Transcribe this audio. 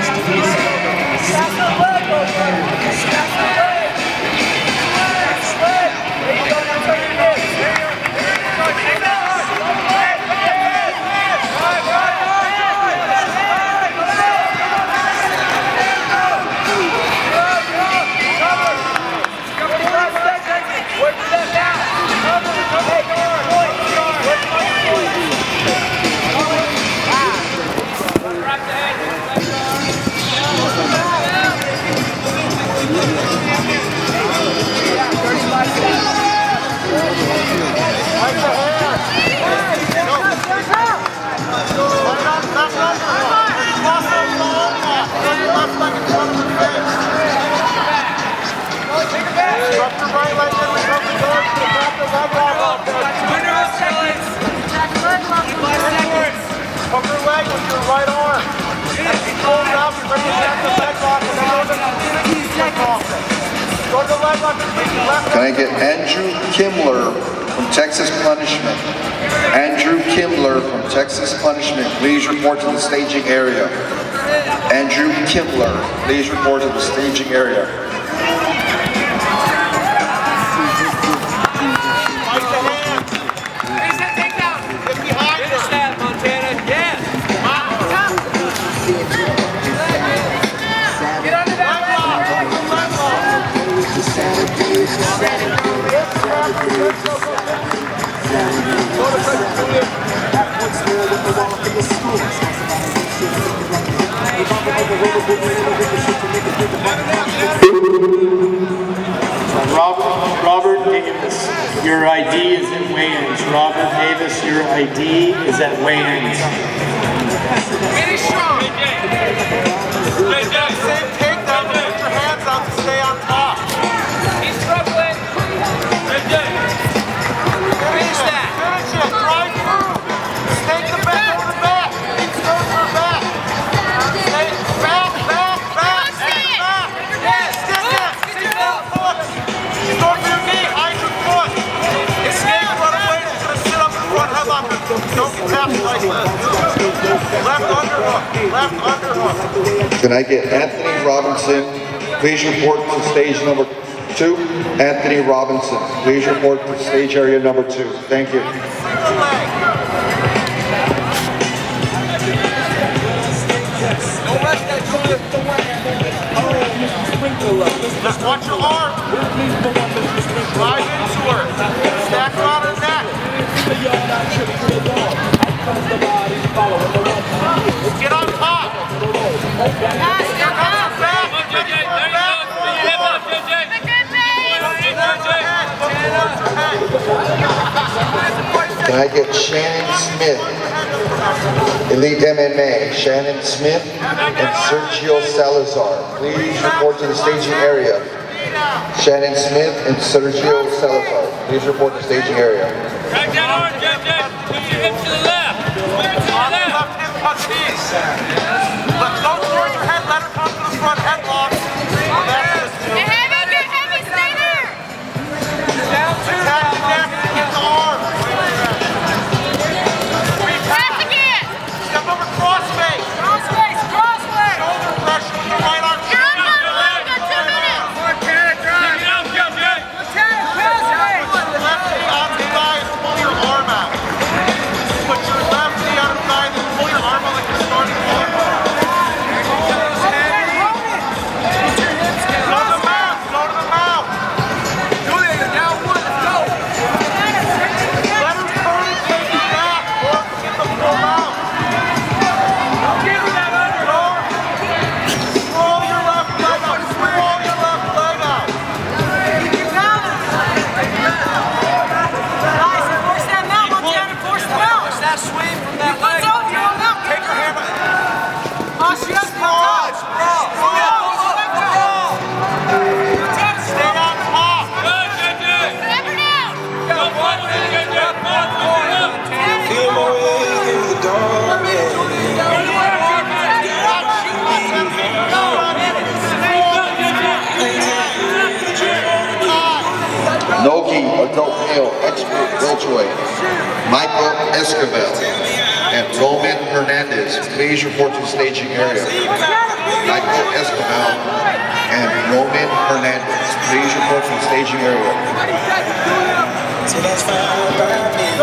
next piece Can I get Andrew Kimler from Texas Punishment? Andrew Kimler from Texas Punishment, please report to the staging area. Andrew Kimler, please report to the staging area. Robert, your ID is at weigh-ins. Robert Davis, your ID is at weigh-ins. Strong. Don't get tapped like that. Left underhook. Left underhook. Can I get Anthony Robinson, please report to stage number two? Anthony Robinson, please report to stage area number two. Thank you. Just watch your arm. Can I get Shannon Smith, Elite MMA, Shannon Smith and Sergio Salazar, please report to the staging area. Shannon Smith and Sergio Salazar, please report to the staging area. Adult male expert welterweight, Michael Escobar, and Roman Hernandez. Please report to the staging area. Michael Escobar and Roman Hernandez. Please report to the staging area. So that's fine